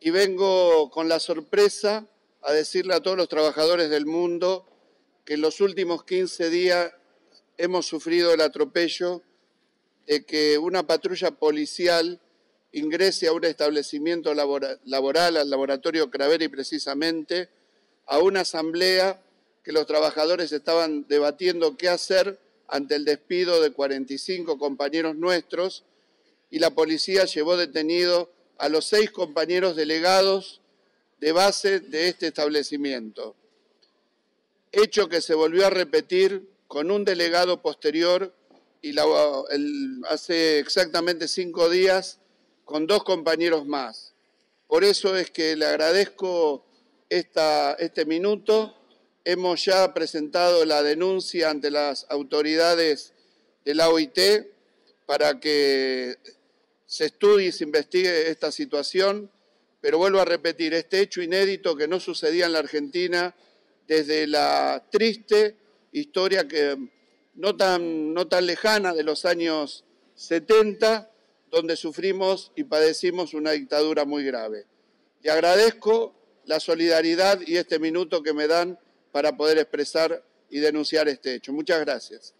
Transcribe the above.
y vengo con la sorpresa a decirle a todos los trabajadores del mundo que en los últimos 15 días hemos sufrido el atropello de que una patrulla policial ingrese a un establecimiento laboral, al laboratorio Craveri precisamente, a una asamblea que los trabajadores estaban debatiendo qué hacer ante el despido de 45 compañeros nuestros y la policía llevó detenido a los seis compañeros delegados de base de este establecimiento. Hecho que se volvió a repetir con un delegado posterior y hace exactamente cinco días con dos compañeros más. Por eso es que le agradezco este minuto. Hemos ya presentado la denuncia ante las autoridades de la OIT para que se estudie y se investigue esta situación, pero vuelvo a repetir, este hecho inédito que no sucedía en la Argentina desde la triste historia que no tan, no tan lejana de los años 70, donde sufrimos y padecimos una dictadura muy grave. Le agradezco la solidaridad y este minuto que me dan para poder expresar y denunciar este hecho. Muchas gracias.